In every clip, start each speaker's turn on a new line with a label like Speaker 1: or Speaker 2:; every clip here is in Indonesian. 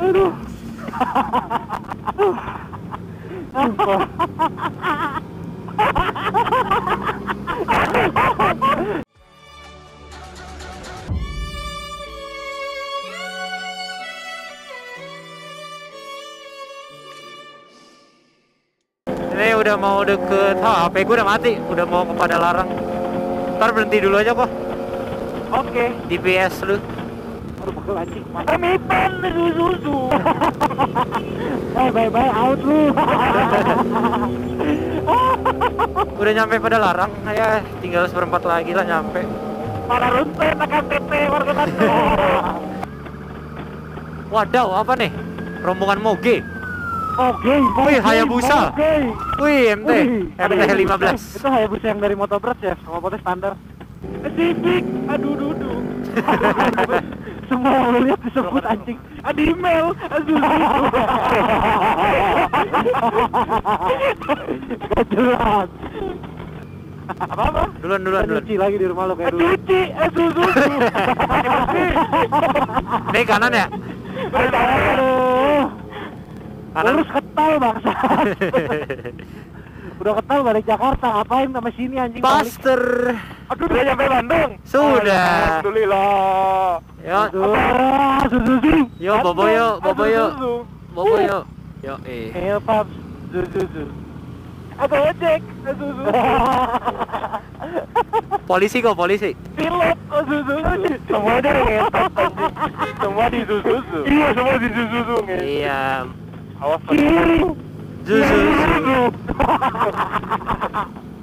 Speaker 1: Aduh. Sumpah.
Speaker 2: Ini udah mau deket, oh, HP gue udah mati, udah mau kepada larang. Ntar berhenti dulu aja kok,
Speaker 1: Oke.
Speaker 2: DPS lu.
Speaker 1: Pegel anjing. Kemipan susu. Eh, bye-bye out lu.
Speaker 2: Udah nyampe pada larang, ya tinggal seperempat lagi lah nyampe.
Speaker 1: Para runtuh tekan TP warga
Speaker 2: Wadaw, apa nih? Rombongan Moge.
Speaker 1: Oke,
Speaker 2: Wih, Hayabusa.
Speaker 1: Oke.
Speaker 2: Wih, MT, MT 15.
Speaker 1: Itu Hayabusa yang dari Motobras ya, sama motor standar. Pacific, aduh dudu. Semua yang lu lihat disebut anjing. Ada email, aduh Gak jelas. Apa-apa?
Speaker 2: Duluan, duluan, duluan.
Speaker 1: Cuci lagi di rumah lo kayak dulu. Cuci, aduh dudu.
Speaker 2: Nih kanan ya? Kanan.
Speaker 1: Lurus ketal bangsa. Udah ketal balik Jakarta, ngapain sama sini anjing balik? Aduh, udah nyampe Bandung.
Speaker 2: Sudah.
Speaker 1: Alhamdulillah.
Speaker 2: Yo,
Speaker 1: Suzuki.
Speaker 2: Yo, bobo yo, bobo yo. bobo
Speaker 1: Uh.
Speaker 2: yuk. Yo, eh.
Speaker 1: Ayo, Pap. Suzuki. Apa ojek? Suzuki.
Speaker 2: Polisi kok, polisi.
Speaker 1: Pilot, Suzuki. Semuanya ngetot anjing. Semua di Suzuki. Iya, semua di Suzuki.
Speaker 2: Iya.
Speaker 1: Awas kiri.
Speaker 2: Zuzu.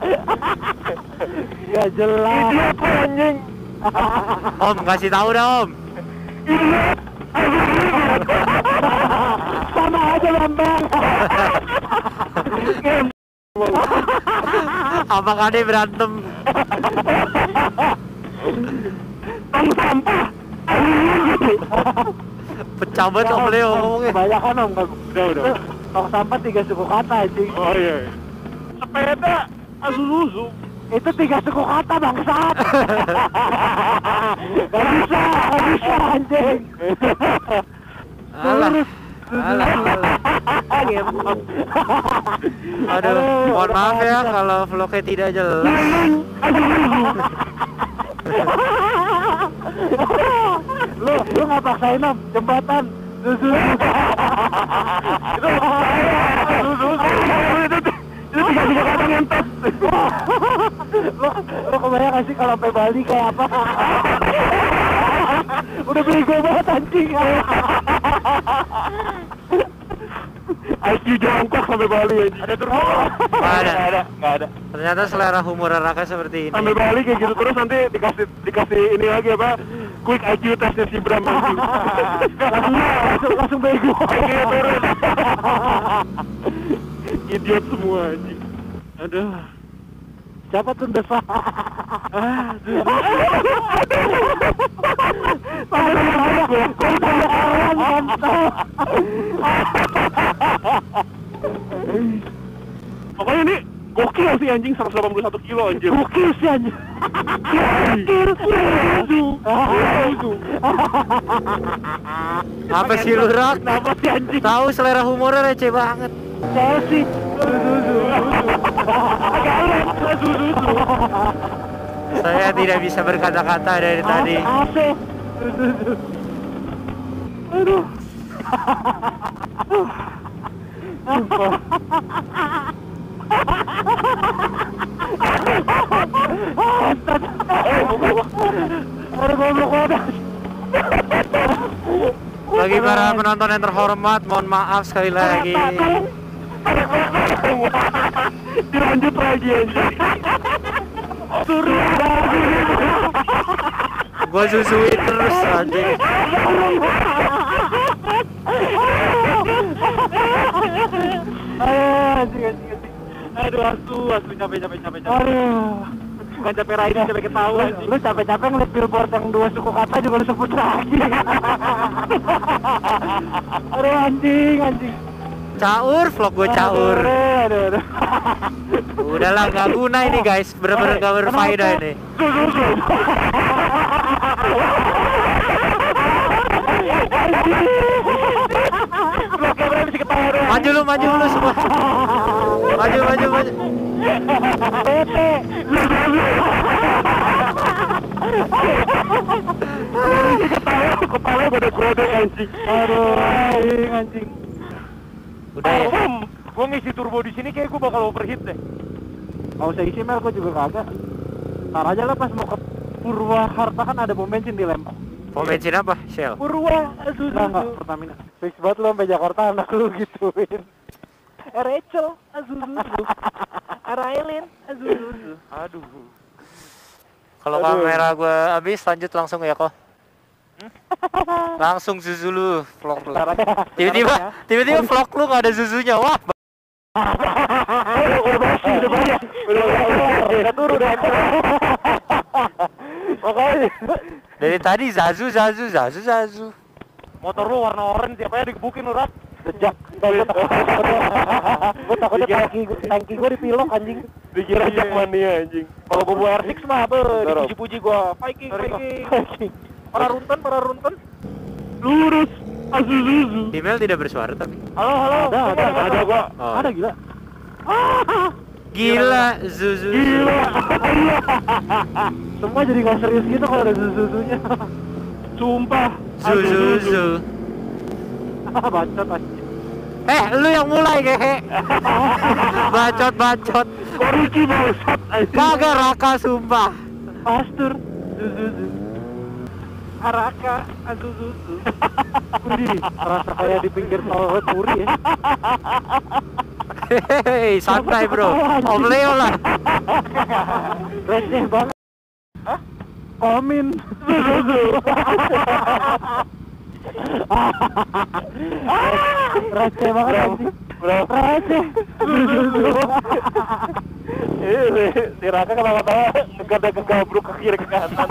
Speaker 1: Gak jelas. Ini apa anjing?
Speaker 2: Om, kasih tahu dah, Om.
Speaker 1: Sama aja Bambang.
Speaker 2: Apakah dia berantem?
Speaker 1: Tong sampah.
Speaker 2: Pecah banget Om Leo ngomongnya.
Speaker 1: Kebanyakan om, udah udah. Tong sampah tiga suku kata anjing. Oh iya. Sepeda azuzuzu. Itu tiga suku kata bangsat. gak bisa, gak bisa anjing.
Speaker 2: Alah. Alah, alah. Aduh, mohon maaf ya kalau vlognya tidak jelas.
Speaker 1: lu lu nggak paksain om jembatan susu itu susu itu itu tiga tiga kata ngentot lu lu kebayang gak sih kalau sampai Bali kayak apa? Udah bego banget anjing. IQ jongkok sampai Bali aja ada terus?
Speaker 2: Nggak ada.
Speaker 1: nggak ada nggak ada.
Speaker 2: Ternyata selera humor Raka seperti ini.
Speaker 1: sampai balik kayak gitu terus nanti dikasih dikasih ini lagi apa? Quick IQ tesnya si Bram nanti langsung langsung bego turun idiot semua anjing aduh siapa tuh desa ah Pokoknya ini gokil sih anjing 181 kilo anjing. Gokil sih anjing.
Speaker 2: Apa sih lu Rak?
Speaker 1: Kenapa sih anjing?
Speaker 2: Tahu selera humornya receh banget.
Speaker 1: Aneh. Susu.
Speaker 2: Saya tidak bisa berkata-kata dari tadi.
Speaker 1: Aduh.
Speaker 2: Bagi para penonton yang terhormat, mohon maaf sekali lagi.
Speaker 1: Dilanjut lagi. Suruh lagi.
Speaker 2: Gua susuin terus anjing.
Speaker 1: Aduh, asu, asu, capek, capek, capek, capek. Aduh. Bukan capek riding, capek ketawa anjing. Lu capek-capek ngeliat billboard yang dua suku kata juga lu sebut lagi. Aduh, anjing, anjing.
Speaker 2: Caur, vlog gue caur.
Speaker 1: Aduh, aduh, aduh.
Speaker 2: Udahlah nggak guna ini guys, bener-bener nggak berfaedah ini. Maju lu, maju lu semua. Maju, maju, maju.
Speaker 1: Tete. Ketawa, ketawa pada grodok anjing. Aduh, anjing.
Speaker 2: Udah ya.
Speaker 1: Gua ngisi turbo di sini kayak gua bakal overheat deh. Gak usah isi mel, gua juga kagak. Ntar aja lah pas mau ke Purwakarta kan ada pom bensin di Lembang.
Speaker 2: Pom bensin apa? Shell.
Speaker 1: Purwa, Suzuki. Enggak, enggak, Pertamina. Fix banget lu sampai Jakarta anak lu gituin. Rachel, Azuzuzu. Arailin, Azuzuzu. Aduh.
Speaker 2: Kalau kamera gue habis, lanjut langsung ya kok. Langsung Zuzu lu, vlog lu.
Speaker 1: Aja.
Speaker 2: Tiba-tiba,
Speaker 1: aja.
Speaker 2: tiba-tiba vlog lu gak ada Zuzunya. Wah,
Speaker 1: udah basi, udah basi. Udah basi. Udah turun, udah Makanya.
Speaker 2: dari tadi Zazu, Zazu, Zazu, Zazu.
Speaker 1: Motor lu warna oranye tiap hari digebukin lu, Rat. Sejak. Gue takut takutnya tangki, tangki gue dipilok anjing. Dikira jak mania anjing. Kalau gue bawa R6 mah, be, dipuji-puji gue. Viking, Viking. Para runten, para runten. Lurus. Azuzuzu.
Speaker 2: Email tidak bersuara tapi.
Speaker 1: Halo, halo. Ada, ada, ada gua.
Speaker 2: Oh.
Speaker 1: Ada gila.
Speaker 2: Gila, Zuzu.
Speaker 1: Gila. Semua jadi nggak serius gitu kalau ada zuzuzunya. Sumpah.
Speaker 2: Zuzu.
Speaker 1: Bacot anjing.
Speaker 2: Eh, lu yang mulai kehe. Bacot, bacot.
Speaker 1: Koriki bangsat anjing.
Speaker 2: Kagak raka sumpah.
Speaker 1: Pastur. Zuzuzu. Araka Azuzuzu. Wih, rasa kayak di pinggir tol Puri ya.
Speaker 2: Hehehe, santai bro. Om Leo lah.
Speaker 1: Receh banget. Hah? Komin. Zuzuzu. Receh banget anjing. Receh. Zuzuzu. Ini si Raka ketawa-tawa gak ada kegabruk ke kiri ke kanan.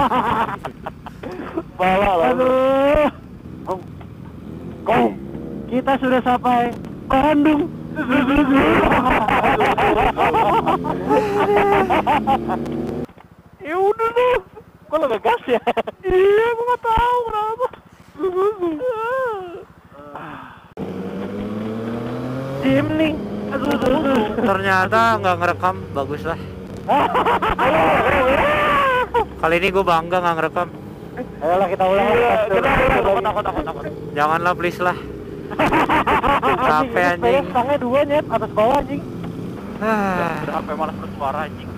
Speaker 1: Bala lah. Aduh. Kong. Kong. Kita sudah sampai Bandung. ya udah tuh. Kok lo ngegas ya? iya, gua nggak tahu kenapa. Jimning.
Speaker 2: Ternyata nggak ngerekam, bagus lah. Kali ini gue bangga nggak ngerekam.
Speaker 1: Ayolah kita ulang. kita ulang. Takut, takut, takut, takut.
Speaker 2: Janganlah please lah. Capek anjing.
Speaker 1: stangnya dua nyet atas bawah anjing.
Speaker 2: Ah,
Speaker 1: capek malas bersuara anjing.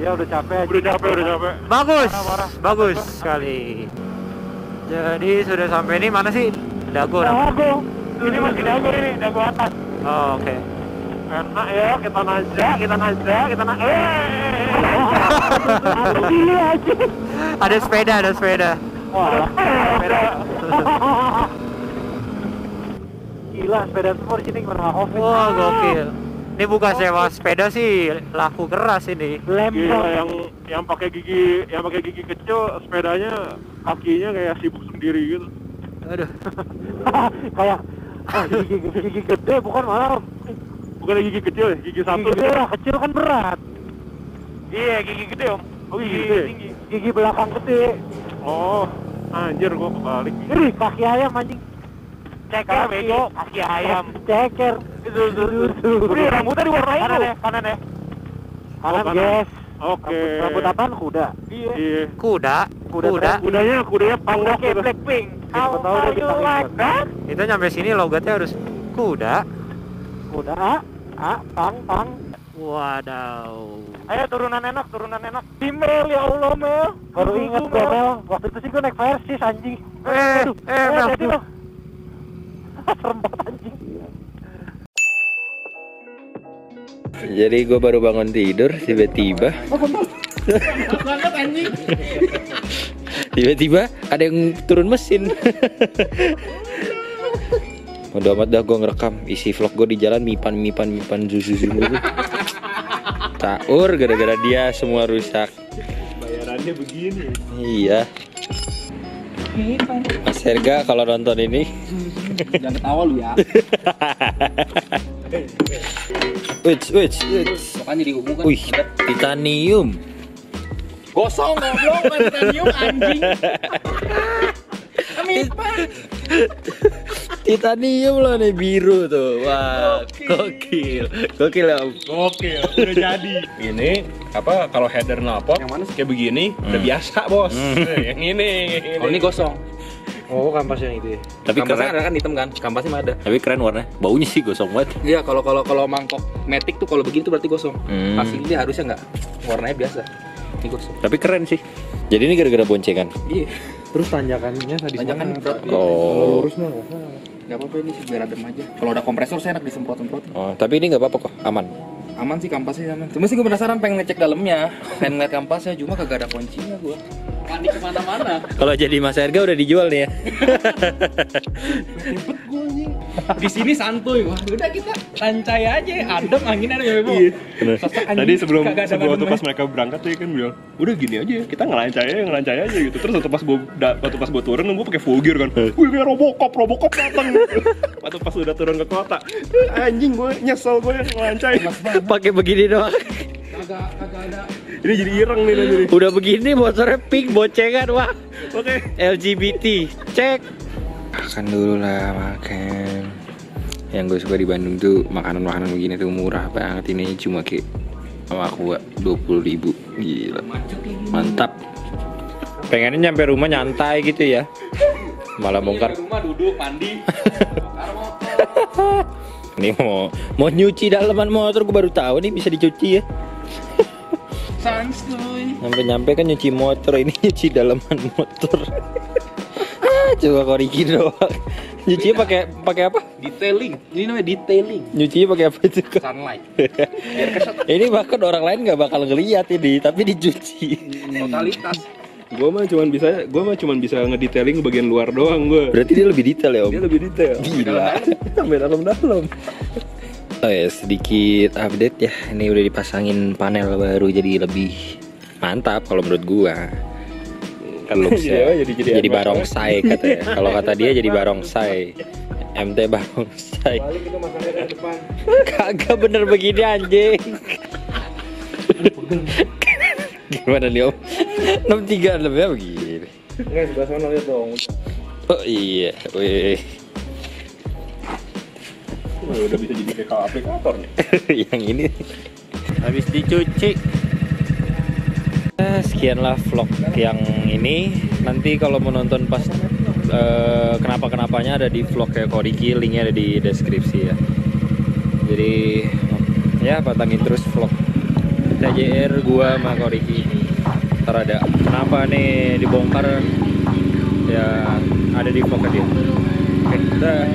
Speaker 1: Iya udah capek. Udah capek, udah capek.
Speaker 2: bagus, bagus sekali. Jadi sudah sampai ini mana sih? Dago.
Speaker 1: Dago. Ini masih dago ini, dago atas.
Speaker 2: Oh, oke.
Speaker 1: Enak ya, kita naja, kita naja, kita naja. Gila anjing.
Speaker 2: Ada sepeda, ada sepeda.
Speaker 1: Wah, sepeda. Gila, sepeda semua di sini gimana nggak covid?
Speaker 2: Wah, gokil. Ini bukan sewa sepeda sih, laku keras ini.
Speaker 1: Lempar.
Speaker 3: Gila yang yang pakai gigi yang pakai gigi kecil sepedanya kakinya kayak sibuk sendiri gitu.
Speaker 2: Aduh.
Speaker 1: Kayak ah, gigi, gigi, gigi gede bukan malah
Speaker 3: Bukan gigi kecil ya, gigi satu
Speaker 1: gigi gede
Speaker 3: gitu.
Speaker 1: lah, kecil kan berat.
Speaker 3: Iya, gigi gede om. Oh gigi
Speaker 1: Gigi,
Speaker 3: gede.
Speaker 1: gigi, gigi belakang gede.
Speaker 3: Oh, anjir gua kebalik.
Speaker 1: Ih, kaki ayam anjing.
Speaker 3: Ceker bego, kaki ayam.
Speaker 1: Ceker. Itu itu itu.
Speaker 3: Udah rambutnya diwarnain
Speaker 1: Kanan ya, kanan ya. Kanan,
Speaker 3: Oh, kanan.
Speaker 1: guys.
Speaker 3: Oke.
Speaker 1: Rambut, rambut apaan? Kuda. Iya.
Speaker 3: Iya.
Speaker 2: Kuda,
Speaker 1: Kuda
Speaker 2: kuda.
Speaker 3: Kudanya kudanya panggok
Speaker 1: Kayak
Speaker 3: gitu.
Speaker 1: Blackpink.
Speaker 3: How
Speaker 1: tahu dia
Speaker 3: you like that?
Speaker 2: Itu nyampe sini logatnya harus kuda.
Speaker 1: Kuda. A, A, pang, pang.
Speaker 2: Wadaw.
Speaker 1: Ayo turunan enak, turunan enak. Email ya Allah Mel. Baru inget gue Mel. Waktu itu sih gue naik Versys anjing.
Speaker 2: Eh,
Speaker 1: Aduh,
Speaker 2: eh, Mel.
Speaker 1: hati-hati lo. Serem banget anjing.
Speaker 4: Jadi gue baru bangun tidur tiba-tiba Tiba-tiba ada yang turun mesin Udah amat dah gue ngerekam Isi vlog gue di jalan mipan mipan mipan zuzu zuzu Taur gara-gara dia semua rusak
Speaker 3: Bayarannya begini.
Speaker 4: Iya Mas Herga kalau nonton ini
Speaker 5: Jangan ketawa lu ya.
Speaker 4: Wits, wits, wits
Speaker 5: Makanya dihubungkan.
Speaker 4: Wih, titanium
Speaker 5: Gosong goblok titanium anjing. Kami
Speaker 4: Titanium loh nih biru tuh. Wah, gokil. Gokil ya. Om.
Speaker 3: Oke, udah jadi. Ini apa kalau header knalpot yang mana kayak begini udah biasa bos. Eh, yang ini.
Speaker 5: Oh ini gosong.
Speaker 2: Oh, kampas yang itu ya.
Speaker 4: Tapi
Speaker 5: Kampasnya
Speaker 4: keren.
Speaker 5: ada kan hitam kan? Kampasnya mah ada.
Speaker 4: Tapi keren warnanya. Baunya sih gosong banget.
Speaker 5: Iya kalau kalau kalau mangkok metik tuh kalau begini tuh berarti gosong.
Speaker 4: Hmm.
Speaker 5: Aslinya harusnya nggak. Warnanya biasa. Ini gosong.
Speaker 4: Tapi keren sih. Jadi ini gara-gara boncengan.
Speaker 5: Iya.
Speaker 2: Terus tanjakannya tadi
Speaker 5: Tanjakan berat.
Speaker 4: Oh.
Speaker 2: lurus mah nggak.
Speaker 5: Nggak apa-apa ini sih biar adem aja. Kalau ada kompresor saya enak disemprot-semprot.
Speaker 4: Oh, tapi ini nggak apa-apa kok, aman.
Speaker 5: Aman sih kampasnya aman. Cuma sih gue penasaran pengen ngecek dalamnya. Pengen ngeliat kampasnya cuma kagak ada kuncinya gue. Panik ke mana-mana.
Speaker 4: Kalau jadi Mas Erga udah dijual nih ya.
Speaker 5: Di sini santuy. Wah, udah kita lancai aja. Adem anginnya ada bebo. Sosok anjing
Speaker 3: Tadi sebelum sebelum waktu pas mereka berangkat tuh kan bilang, udah gini aja, kita ngelancai aja, ngelancai aja gitu. Terus waktu pas gue waktu pas gue turun, gue pakai full gear kan, gue kayak robocop, robocop datang. waktu pas udah turun ke kota, anjing gue nyesel gue yang ngelancai.
Speaker 4: Pakai begini doang.
Speaker 5: Kagak kagak ada.
Speaker 3: Ini jadi ireng nih.
Speaker 4: Udah begini motornya pink boncengan wah.
Speaker 3: Oke.
Speaker 4: LGBT cek. Makan dulu lah makan. Yang gue suka di Bandung tuh makanan-makanan begini tuh murah banget ini. Cuma kayak sama aku dua puluh ribu. Gila. Mantap. Pengennya nyampe rumah nyantai gitu ya. Malah bongkar.
Speaker 5: Rumah duduk mandi.
Speaker 4: Ini mau mau nyuci dalaman motor gue baru tahu nih bisa dicuci ya.
Speaker 5: Sans tuh.
Speaker 4: nyampe nyampe kan nyuci motor ini nyuci dalaman motor coba kau Riki doang nyuci pakai pakai apa
Speaker 5: Detailing. Ini namanya detailing.
Speaker 4: nyuci pakai apa itu
Speaker 5: Sunlight.
Speaker 4: ini bahkan orang lain nggak bakal ngeliat ini tapi dicuci
Speaker 5: Totalitas.
Speaker 3: Gue mah cuman bisa, gue mah cuman bisa ngedetailing bagian luar doang gue.
Speaker 4: berarti dia lebih detail ya om
Speaker 3: Dia lebih detail.
Speaker 4: gila
Speaker 3: Sampai dalam-dalam.
Speaker 4: oh ya sedikit update ya ini udah dipasangin panel baru jadi lebih mantap kalau menurut gua
Speaker 3: Jadi
Speaker 4: Looks-nya.
Speaker 3: apa? Jadi- jadi
Speaker 4: jadi
Speaker 3: apa?
Speaker 4: barongsai katanya kalau kata dia jadi barongsai MT barongsai kagak bener begini anjing gimana nih om 63 lebih begini
Speaker 3: Enggak, sebelah sana lihat dong.
Speaker 4: oh iya wih
Speaker 3: udah bisa jadi kayak aplikator nih.
Speaker 4: yang ini habis dicuci sekianlah vlog yang ini. Nanti kalau mau nonton pas eh, kenapa kenapanya ada di vlog kayak Koriki linknya ada di deskripsi ya. Jadi ya patangin terus vlog. TJR gua sama Koriki. Ntar ada kenapa nih dibongkar? Ya ada di vlog dia oke dah